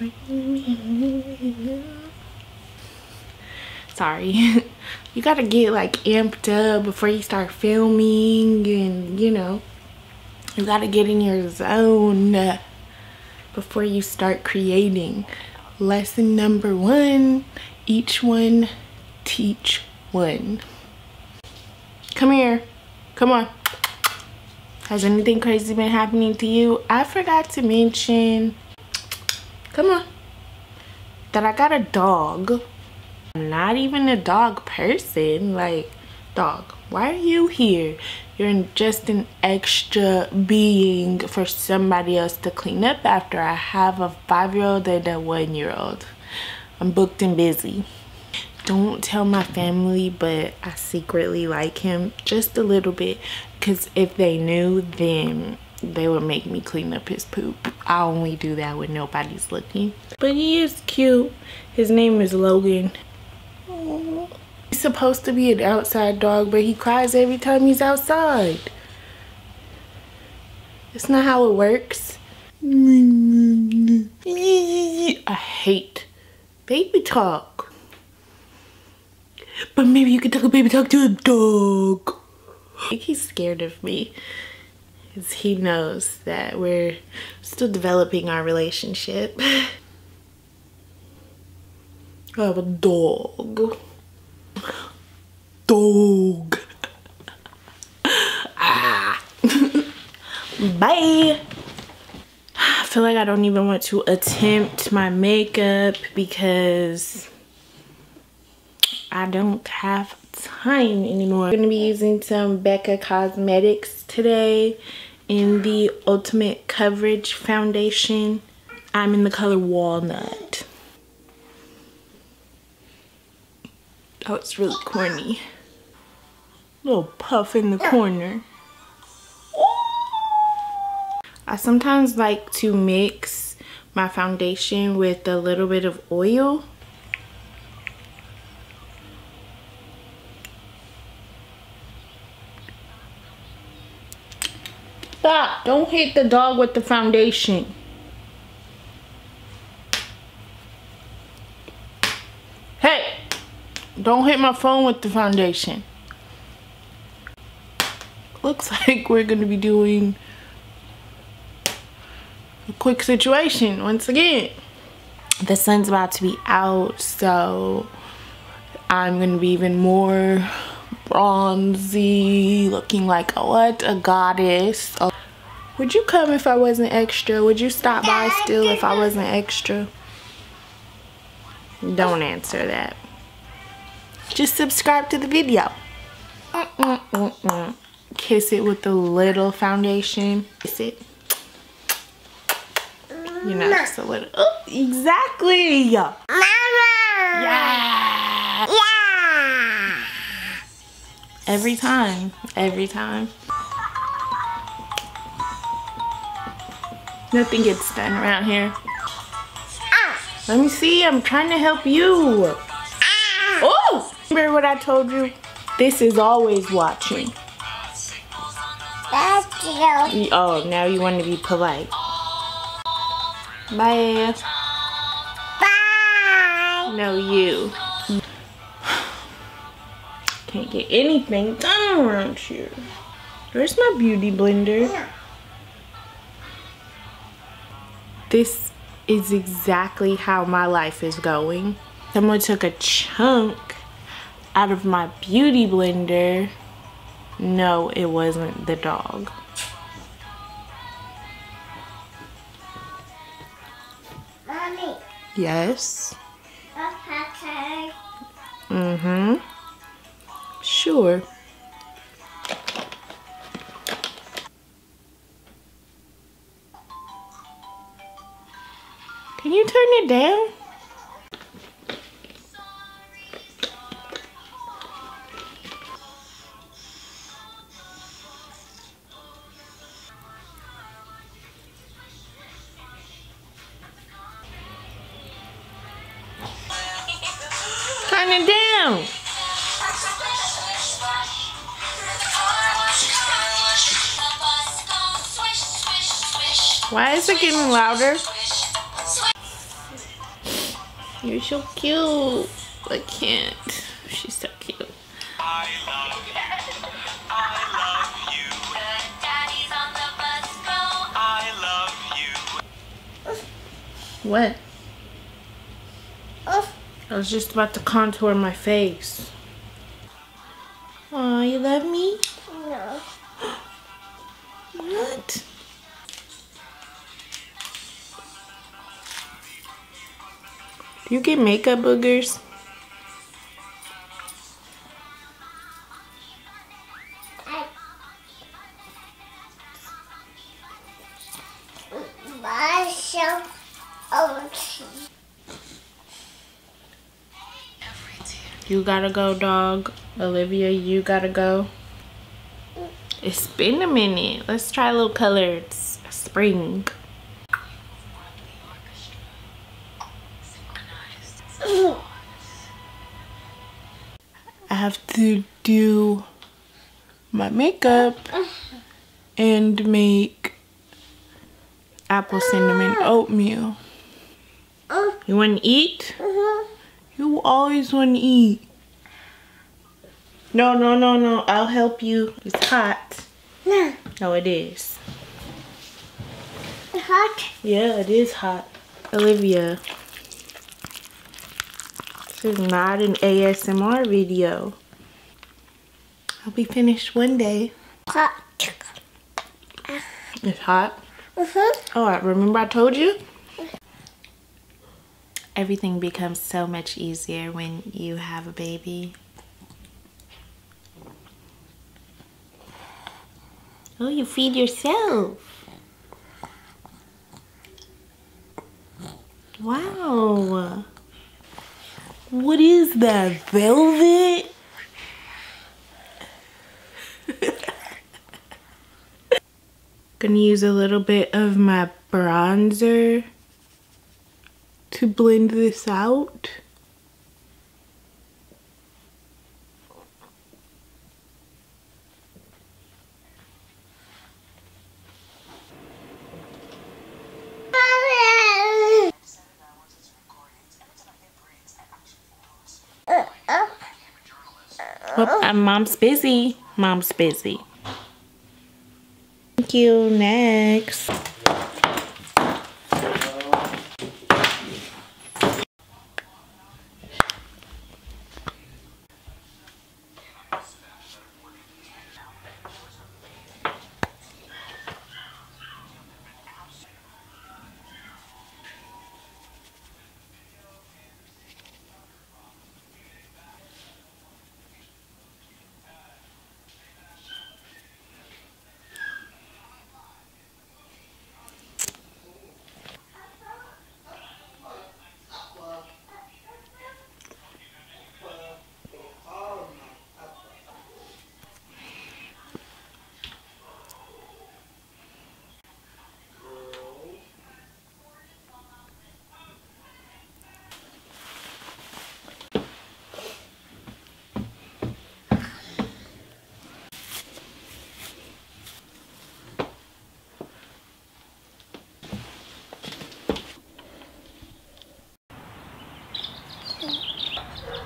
Sorry. you gotta get like amped up before you start filming and you know, you gotta get in your zone before you start creating. Lesson number one, each one teach one. Come here. Come on. Has anything crazy been happening to you? I forgot to mention, come on, that I got a dog. I'm not even a dog person. Like, dog, why are you here? You're just an extra being for somebody else to clean up after. I have a five-year-old and a one-year-old. I'm booked and busy don't tell my family but i secretly like him just a little bit because if they knew then they would make me clean up his poop. I only do that when nobody's looking. But he is cute. His name is logan. He's supposed to be an outside dog but he cries every time he's outside. It's not how it works. I hate baby talk. But maybe you could talk a baby talk to a dog. I think He's scared of me. Because he knows that we're still developing our relationship. I have a dog. Dog. ah. Bye. I feel like I don't even want to attempt my makeup because I don't have time anymore. I'm gonna be using some Becca Cosmetics today in the Ultimate Coverage Foundation. I'm in the color Walnut. Oh, it's really corny. Little puff in the corner. I sometimes like to mix my foundation with a little bit of oil Stop. Don't hit the dog with the foundation. Hey. Don't hit my phone with the foundation. Looks like we're going to be doing a quick situation once again. The sun's about to be out, so I'm going to be even more bronzy, looking like a, what? A goddess. Would you come if I wasn't extra? Would you stop by still if I wasn't extra? Don't answer that. Just subscribe to the video. Mm -mm -mm Kiss it with a little foundation. Kiss it. You know, just a little. Oh, exactly. Mama. Yeah. Yeah. Every time. Every time. Nothing gets done around here. Let me see. I'm trying to help you. Oh! Remember what I told you? This is always watching. That's you. Oh, now you want to be polite. Bye. Bye. No, you. Can't get anything done around here. Where's my beauty blender? This is exactly how my life is going. Someone took a chunk out of my beauty blender. No, it wasn't the dog. Mommy. Yes. Mm-hmm. Sure. Can you turn it down? Turn it down. Why is it getting louder? You're so cute. I can't. She's so cute. I love you. I love you. Daddy's on the bus go. I love you. What? I was just about to contour my face. Oh, you love me? No. what? You get makeup boogers? You gotta go, dog. Olivia, you gotta go. It's been a minute. Let's try a little color. It's spring. To do my makeup and make apple cinnamon ah. oatmeal. Oh. You want to eat? Mm-hmm. You always want to eat. No, no, no, no. I'll help you. It's hot. No. No, it is. It's hot? Yeah, it is hot. Olivia. This is not an ASMR video. I'll be finished one day. Hot. It's hot? Mm-hmm. Oh, remember I told you? everything becomes so much easier when you have a baby. Oh, you feed yourself. Wow. What is that, velvet? Gonna use a little bit of my bronzer to blend this out. Uh, uh. Oh, mom's busy. Mom's busy. You. Next.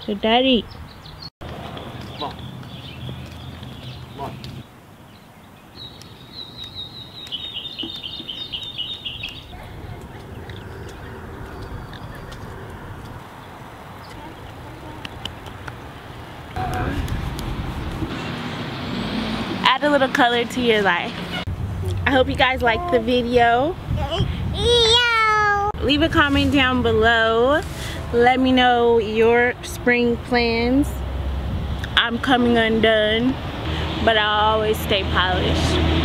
So daddy. Come on. Come on. Add a little color to your life. I hope you guys liked the video. Leave a comment down below let me know your spring plans. I'm coming undone but i always stay polished